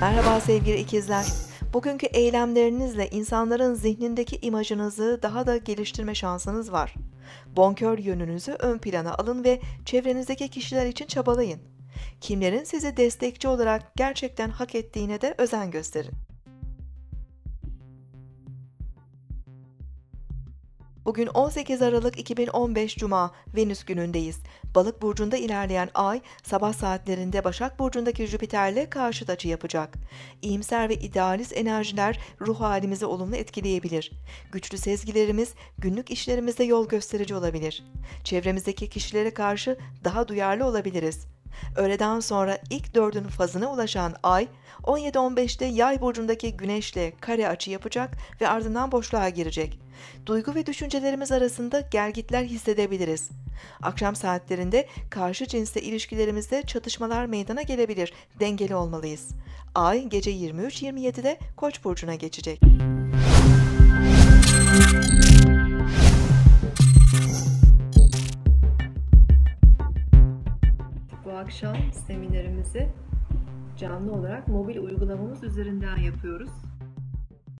Merhaba sevgili ikizler. Bugünkü eylemlerinizle insanların zihnindeki imajınızı daha da geliştirme şansınız var. Bonkör yönünüzü ön plana alın ve çevrenizdeki kişiler için çabalayın. Kimlerin sizi destekçi olarak gerçekten hak ettiğine de özen gösterin. Bugün 18 Aralık 2015 Cuma Venüs günündeyiz. Balık burcunda ilerleyen ay sabah saatlerinde Başak burcundaki Jüpiter'le karşıt açı yapacak. İyimser ve idealist enerjiler ruh halimizi olumlu etkileyebilir. Güçlü sezgilerimiz günlük işlerimizde yol gösterici olabilir. Çevremizdeki kişilere karşı daha duyarlı olabiliriz. Öğleden sonra ilk dördün fazına ulaşan ay 17-15'te yay burcundaki güneşle kare açı yapacak ve ardından boşluğa girecek. Duygu ve düşüncelerimiz arasında gergitler hissedebiliriz. Akşam saatlerinde karşı cinsle ilişkilerimizde çatışmalar meydana gelebilir. Dengeli olmalıyız. Ay gece 23-27'de Koç burcuna geçecek. Bu akşam seminerimizi canlı olarak mobil uygulamamız üzerinden yapıyoruz.